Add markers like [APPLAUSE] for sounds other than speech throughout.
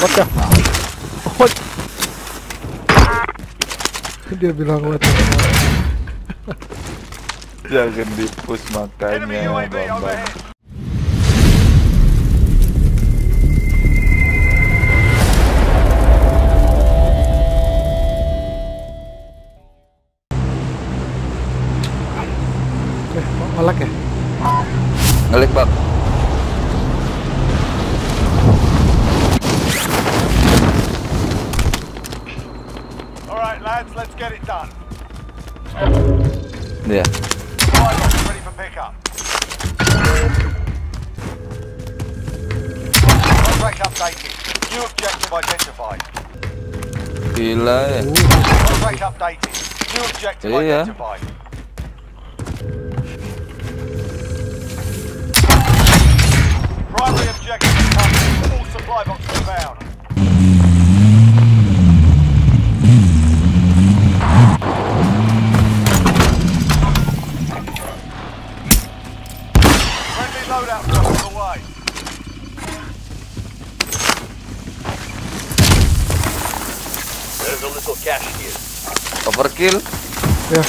What the? What? Dia bilang what the? Jangan di push makanya bambang. All right, lads, let's get it done. Iya. Pilot, ready for pickup. Contract updated. New objective identified. Gila ya. Contract updated. New objective Iya. identified. Primary objective is covered. All supply boxes found. Loadout drop on the way. There's a little cash here. Overkill. Yeah,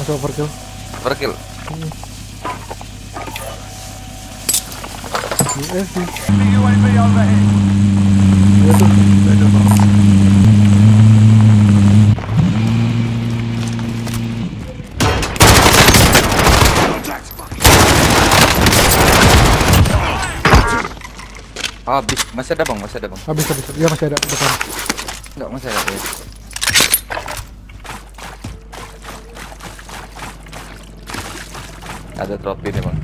masuk overkill. Overkill. USD. The UAV overhead. Masih ada bang. Masih ada bang. Habis habis. Dia masih ada depan. Enggak masih ada. Ya. Ada trofi nih bang.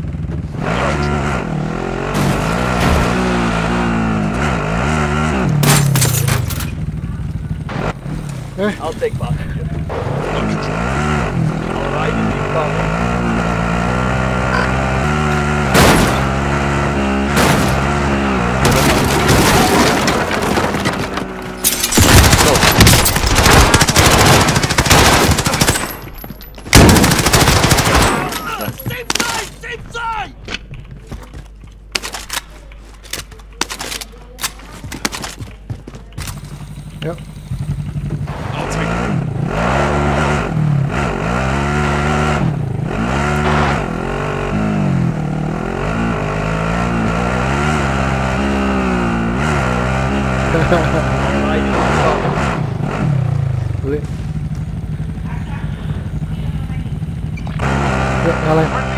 Eh, I'll take passenger. Yep. I'll take Boleh. Yeah, nyalain.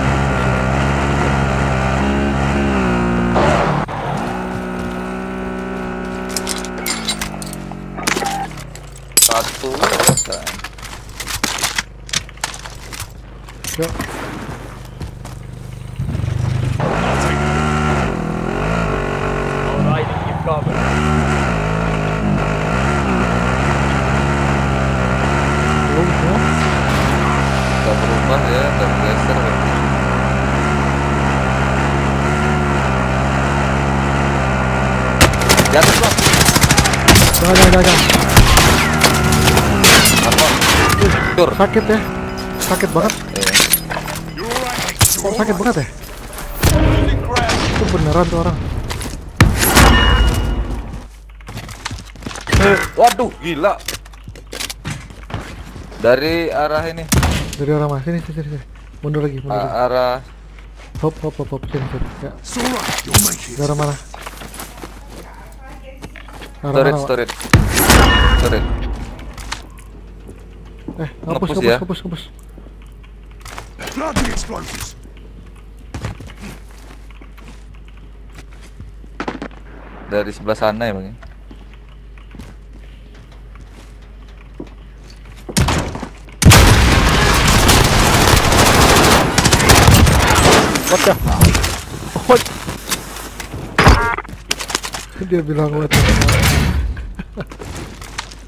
Ya. Berubah. Jatuh. Jangan jangan jangan. Apa? Tur. Sakit ya. Sakit banget. Kok sakit banget ya? Itu beneran tuh orang. Waduh, gila. Dari arah ini, Dari arah mana? Sini sini sini. Mundur lagi, mundur lagi. arah Hop hop hop hop sini sini. Ya. Dari arah mana? Arah storage, mana, storage, storage. Eh, hapus, hapus, ya. hapus, hapus. Dari sebelah sana ya bang. ya? What the? What? Dia bilang what the?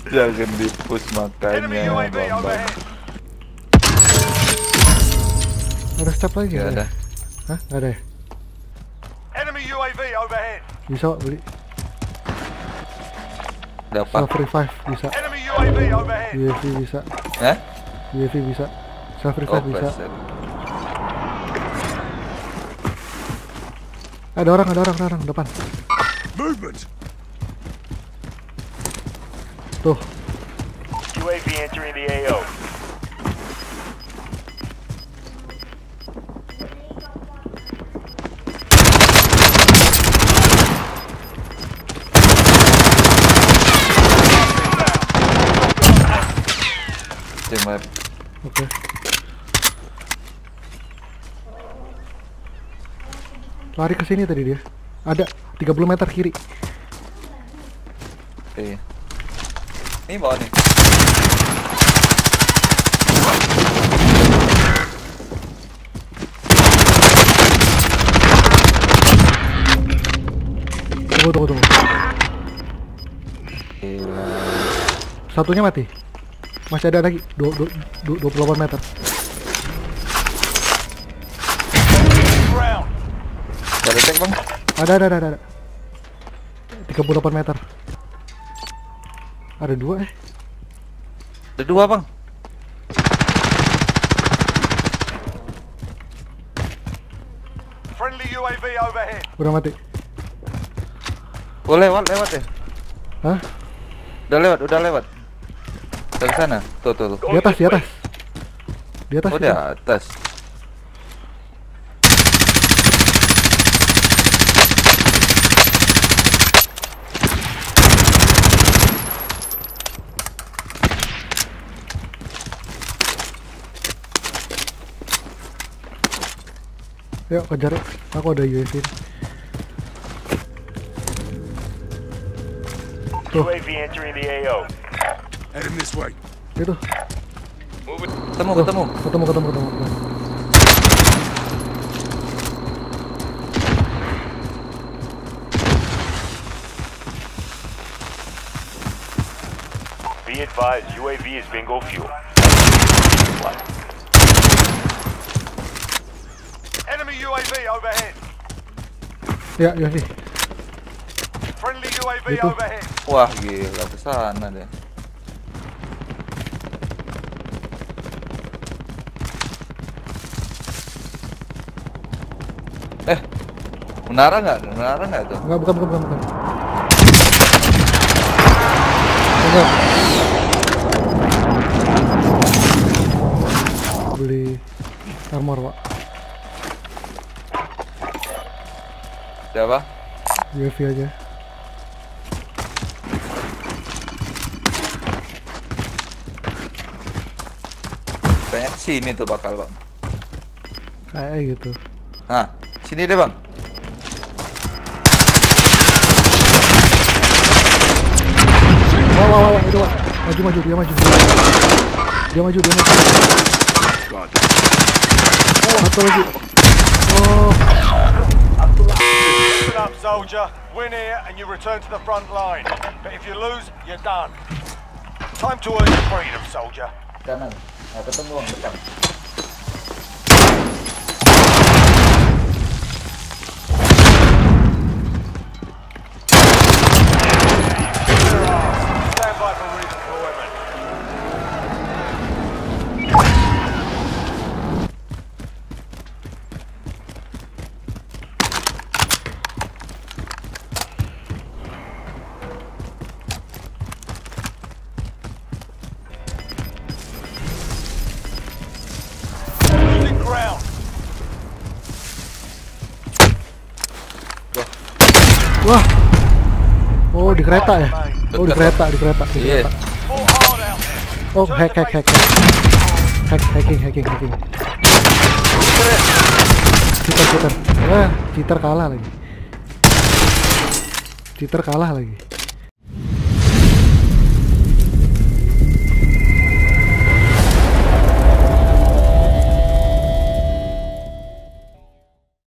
[LAUGHS] Jangan di push makanya bambang. Ada step lagi Gak ada. Hah? Gak ada ya? Enemy UAV overhead. Bisa Wak, beli. Dapat. Self revive bisa. UAV bisa. Eh? UAV bisa. Self Oh, revive bisa. pleasure. Ada orang, ada orang, ada orang depan. Movement. Tuh, UAV entering the AO. Team map. oke. Lari ke sini tadi dia. Ada 30 meter kiri. Oke. Ini bawa nih. Tunggu, tunggu, tunggu. Satunya mati. Masih ada lagi. Du, du, du, 28 meter. Ada cek bang? Ada, ada, ada, ada. 38 meter. Ada dua eh. Ada dua bang. Friendly UAV overhead. Udah mati. Oh lewat lewat ya. Hah? Udah lewat udah lewat. Dari sana. Tuh tuh tuh. Di atas, di atas. Di atas. Oh di atas. Yuk, kejar. Aku ada UAV. Tuh. UAV entering the AO. Heading this way. Itu. Ketemu Tuh, ketemu. Ketemu, ketemu, ketemu. ketemu. Be advised, UAV is bingo fuel. Enemy UAV overhead. Ya, UAV. Friendly UAV Itu. overhead. Wah gila ke sana deh. Eh, menara nggak? Menara nggak itu? Enggak, bukan, bukan, bukan, bukan. Enggak. Beli armor, Pak. Siapa? UAV aja. Kayaknya sini tuh bakal bang. Kayak gitu. Nah, sini deh bang. Wah, wah, wah, wah, itu, Pak. Maju, maju, dia maju. Dia maju, dia maju. Oh, satu lagi. Oh, Listen up, soldier. Win here and you return to the front line. But if you lose, you're done. Time to earn your freedom, soldier. Kanan. Nah, ketemu bang depan. Wah. Oh, di kereta ya? Oh, di kereta, di kereta, di Iya. kereta. Oh, hack, hack, hack, hack. Hack, hacking, hacking, hacking. Cheater, cheater. Wah, cheater kalah lagi. Cheater kalah lagi.